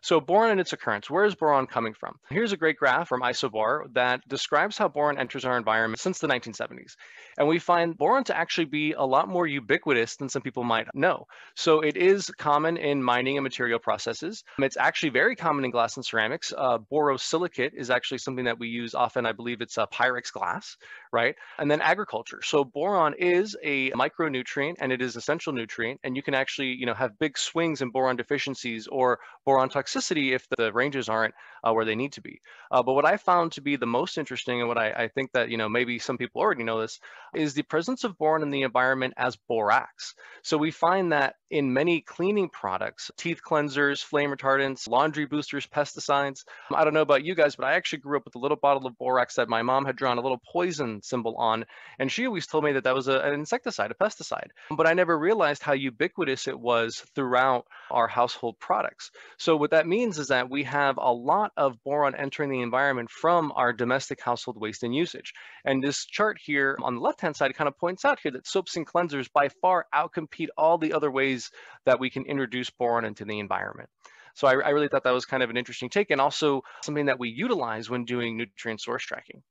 So boron and its occurrence, where is boron coming from? Here's a great graph from Isobor that describes how boron enters our environment since the 1970s. And we find boron to actually be a lot more ubiquitous than some people might know. So it is common in mining and material processes. It's actually very common in glass and ceramics. Uh, borosilicate is actually something that we use often. I believe it's a Pyrex glass, right? And then agriculture. So boron is a micronutrient and it is essential nutrient. And you can actually, you know, have big swings in boron deficiencies or boron toxicity if the ranges aren't uh, where they need to be. Uh, but what I found to be the most interesting and what I, I, think that, you know, maybe some people already know this is the presence of boron in the environment as borax. So we find that in many cleaning products, teeth cleansers, flame retardants, laundry boosters, pesticides. I don't know about you guys, but I actually grew up with a little bottle of borax that my mom had drawn a little poison symbol on. And she always told me that that was a, an insecticide, a pesticide. But I never realized how ubiquitous it was throughout our household products. So what that means is that we have a lot of boron entering the environment from our domestic household waste and usage. And this chart here on the left-hand side kind of points out here that soaps and cleansers by far outcompete all the other ways that we can introduce boron into the environment. So I, I really thought that was kind of an interesting take and also something that we utilize when doing nutrient source tracking.